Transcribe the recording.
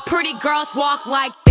Pretty girls walk like